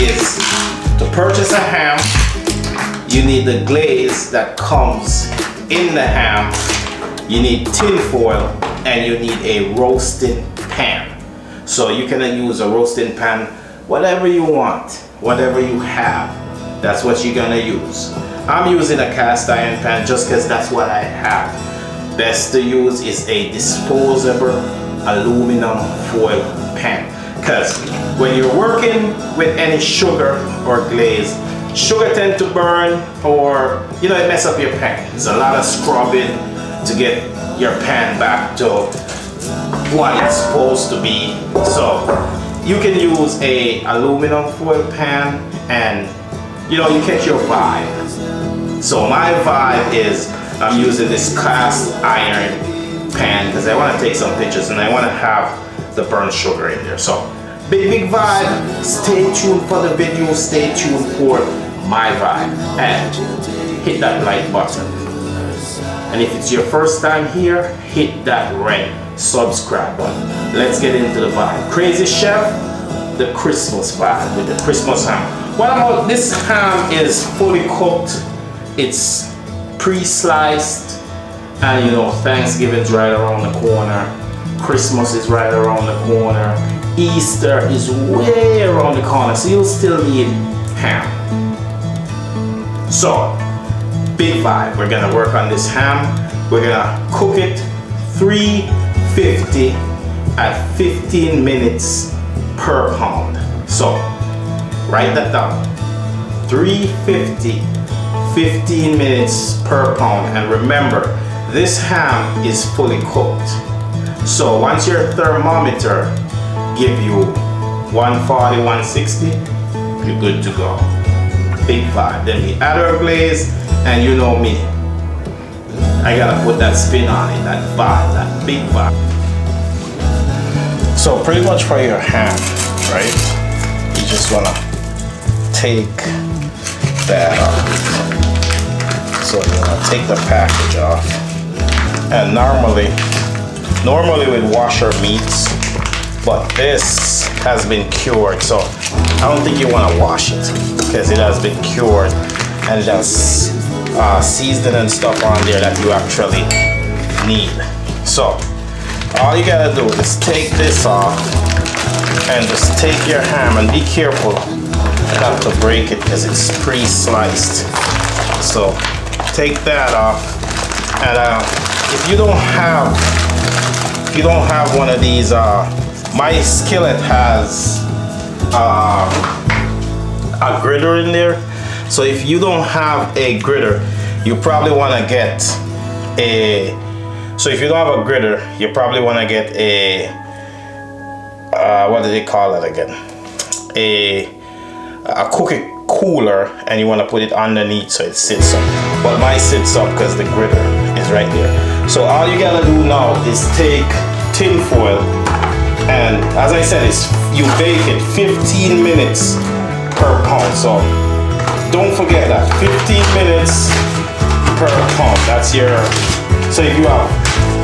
is to purchase a ham, you need the glaze that comes in the ham, you need tin foil, and you need a roasting pan. So you can use a roasting pan, whatever you want, whatever you have, that's what you're gonna use. I'm using a cast iron pan just because that's what I have. Best to use is a disposable aluminum foil pan. Because when you're working with any sugar or glaze, sugar tend to burn or you know it mess up your pan. It's a lot of scrubbing to get your pan back to what it's supposed to be. So you can use a aluminum foil pan and you know you catch your vibe. So my vibe is I'm using this cast iron pan because I want to take some pictures and I want to have the burnt sugar in there. So big big vibe. Stay tuned for the video. Stay tuned for my vibe and hit that like button. And if it's your first time here, hit that red subscribe button. Let's get into the vibe. Crazy Chef, the Christmas vibe with the Christmas ham. What about this ham is fully cooked. It's pre-sliced and you know Thanksgiving's right around the corner. Christmas is right around the corner. Easter is way around the corner. So you'll still need ham. So, big vibe. We're gonna work on this ham. We're gonna cook it 350 at 15 minutes per pound. So, write that down. 350, 15 minutes per pound. And remember, this ham is fully cooked. So once your thermometer give you 140, 160, you're good to go. Big vibe. Then add our glaze, and you know me. I gotta put that spin on it, that vibe, that big vibe. So pretty much for your hand, right? You just wanna take that off. So you wanna take the package off. And normally, normally we'd wash our meats, but this has been cured. So I don't think you wanna wash it because it has been cured and it has uh, seasoning and stuff on there that you actually need. So all you gotta do is take this off and just take your ham and be careful not to break it because it's pre-sliced. So take that off and uh, if you don't have if you don't have one of these uh, my skillet has uh, a gritter in there. So if you don't have a gritter you probably want to get a so if you don't have a gritter you probably want to get a uh, what do they call it again? A a cookie cooler and you want to put it underneath so it sits up. But mine sits up because the gritter is right there. So all you gotta do now is take tin foil as I said it's you bake it 15 minutes per pound so don't forget that 15 minutes per pound that's your so if you have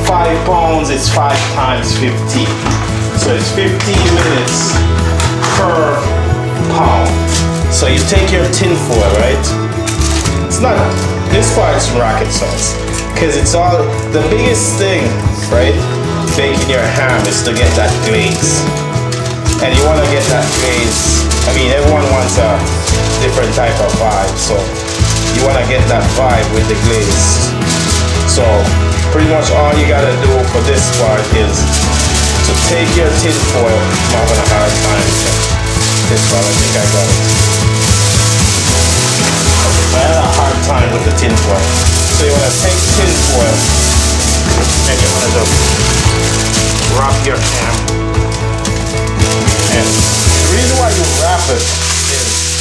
five pounds it's five times 15 so it's 15 minutes per pound. So you take your tin foil right? It's not this part's rocket science because it's all the biggest thing right baking your ham is to get that glaze and you want to get that glaze I mean everyone wants a different type of vibe so you want to get that vibe with the glaze so pretty much all you gotta do for this part is to take your tin foil I'm having a hard time this one I think I got it. I had a hard time with the tin foil so you want to take tin foil and you want to just wrap your ham and the reason why you wrap it is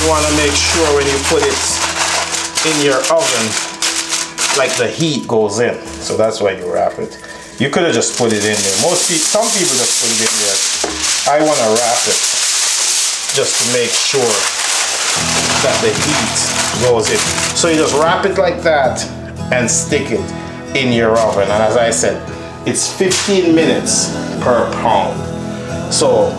you want to make sure when you put it in your oven like the heat goes in. So that's why you wrap it. You could have just put it in there. Most people some people just put it in there. I want to wrap it just to make sure that the heat goes in. So you just wrap it like that and stick it in your oven. And as I said it's 15 minutes per pound. So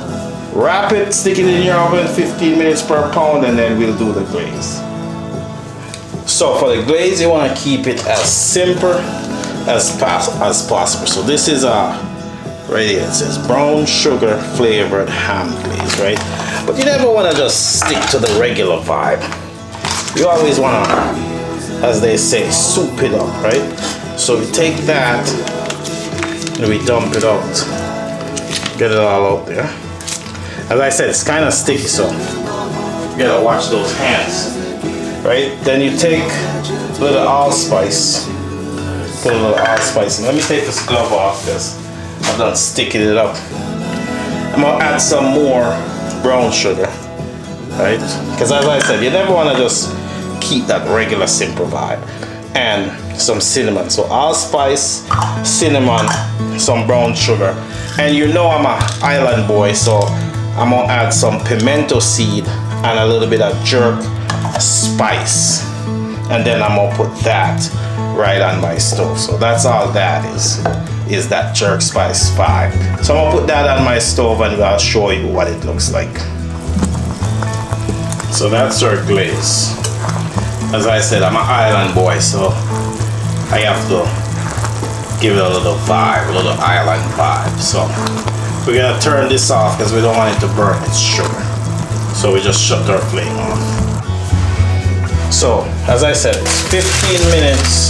Wrap it, stick it in your oven 15 minutes per pound and then we'll do the glaze. So for the glaze you want to keep it as simple as, as possible. So this is a right here it says brown sugar flavored ham glaze right? But you never want to just stick to the regular vibe. You always want to as they say soup it up right so we take that and we dump it out get it all out there as I said it's kind of sticky so you gotta watch those hands right then you take a little allspice put a little allspice in let me take this glove off because I'm done sticking it up. I'm gonna add some more brown sugar, right? Because as I said, you never wanna just keep that regular simple vibe. And some cinnamon. So allspice, cinnamon, some brown sugar. And you know I'm a island boy, so I'm gonna add some pimento seed and a little bit of jerk spice. And then I'm gonna put that right on my stove. So that's all that is is that jerk spice 5 so I'm gonna put that on my stove and I'll show you what it looks like so that's our glaze as I said I'm an island boy so I have to give it a little vibe a little island vibe. So we're gonna turn this off because we don't want it to burn its sugar. So we just shut our flame off. So as I said it's 15 minutes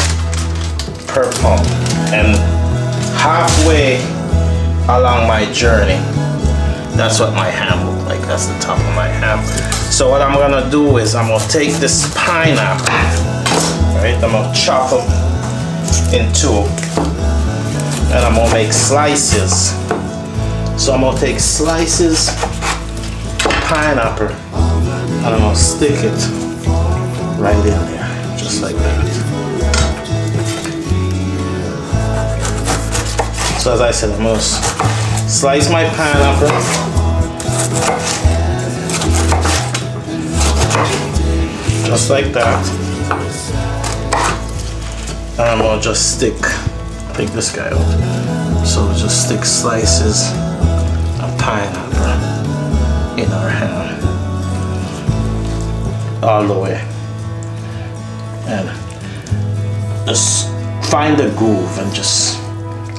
per pump and halfway along my journey that's what my ham looked like that's the top of my ham. So what I'm gonna do is I'm gonna take this pineapple right I'm gonna chop them in two and I'm gonna make slices. So I'm gonna take slices of pineapple and I'm gonna stick it right in there just like that. So as I said, I'm gonna slice my pineapple. Just like that. And I'm gonna just stick, take this guy out. So just stick slices of pineapple in our hand. All the way. And just find the groove and just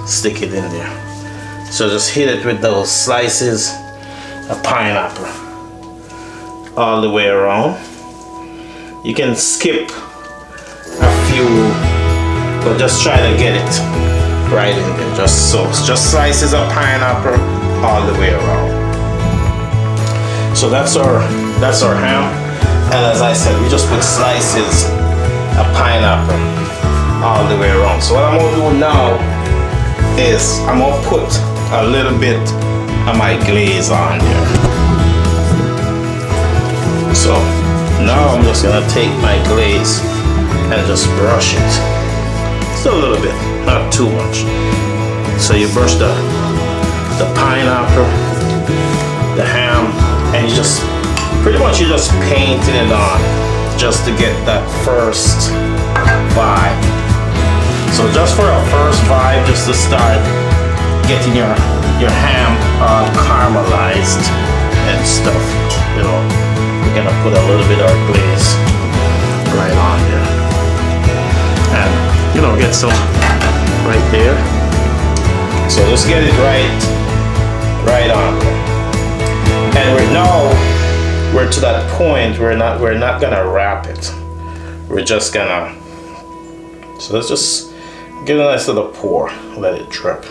stick it in there. So just hit it with those slices of pineapple all the way around. You can skip a few, but just try to get it right in there. Just so, just slices of pineapple all the way around. So that's our that's our ham. And as I said, we just put slices of pineapple all the way around. So what I'm gonna do now is I'm gonna put a little bit of my glaze on there. So now I'm just gonna take my glaze and just brush it. Just a little bit, not too much. So you brush the, the pineapple, the ham, and you just, pretty much you're just painting it on just to get that first vibe so just for a first vibe, just to start getting your your ham uh, caramelized and stuff, you know, we're gonna put a little bit of glaze right on there, and you know, get some right there. So just get it right, right on. And we're now we're to that point. We're not we're not gonna wrap it. We're just gonna. So let's just Get a nice little pour, let it drip.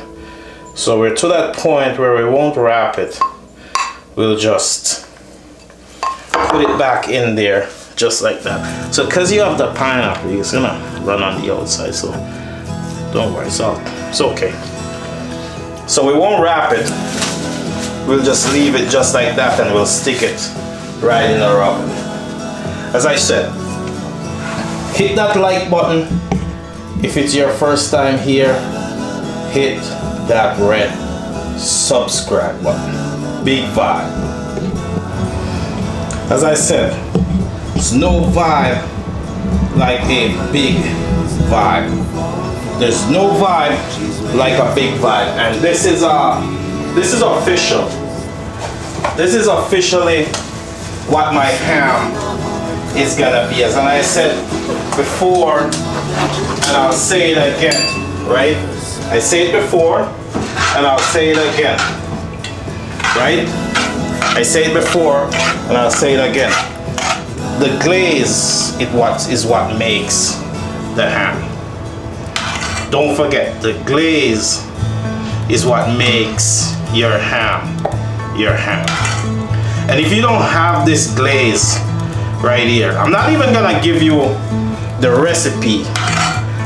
So we're to that point where we won't wrap it. We'll just put it back in there just like that. So because you have the pineapple, it's gonna run on the outside. So don't worry, it's, all, it's okay. So we won't wrap it. We'll just leave it just like that and we'll stick it right in the oven. As I said, hit that like button if it's your first time here, hit that red subscribe button. Big vibe. As I said, there's no vibe like a big vibe. There's no vibe like a big vibe. And this is uh this is official. this is officially what my ham is gonna be. As And I said before, and I'll say it again, right? I say it before, and I'll say it again, right? I say it before, and I'll say it again. The glaze it what is what makes the ham. Don't forget, the glaze is what makes your ham your ham. And if you don't have this glaze right here, I'm not even gonna give you the recipe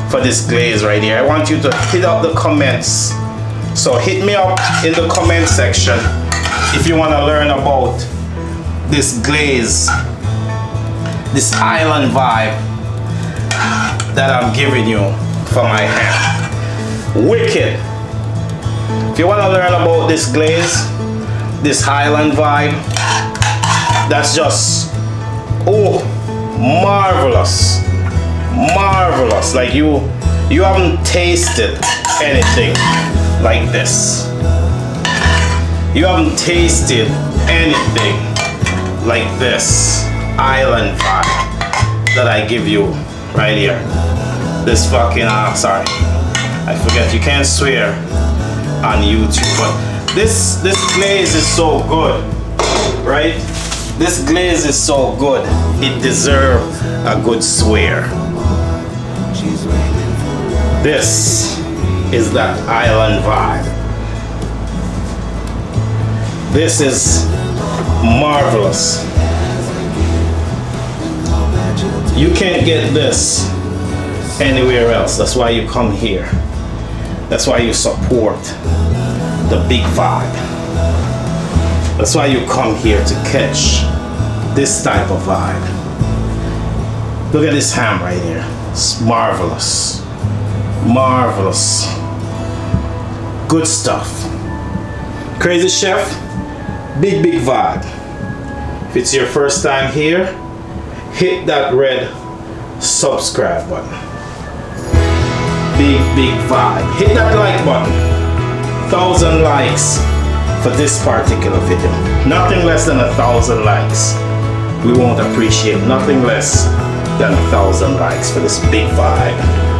for this glaze right here. I want you to hit up the comments. So hit me up in the comment section if you wanna learn about this glaze, this island vibe that I'm giving you for my ham. Wicked. If you wanna learn about this glaze, this Highland vibe. That's just, oh, marvelous. Marvelous. Like you, you haven't tasted anything like this. You haven't tasted anything like this island vibe that I give you right here. This fucking, uh, sorry. I forget, you can't swear on YouTube, but this this glaze is so good, right? This glaze is so good. It deserves a good swear. This is that island vibe. This is marvelous. You can't get this anywhere else. That's why you come here. That's why you support the big vibe. That's why you come here to catch this type of vibe. Look at this ham right here. It's marvelous. Marvelous. Good stuff. Crazy Chef, big, big vibe. If it's your first time here, hit that red subscribe button. Big, big vibe. Hit that like button thousand likes for this particular video. Nothing less than a thousand likes. We won't appreciate nothing less than a thousand likes for this big vibe.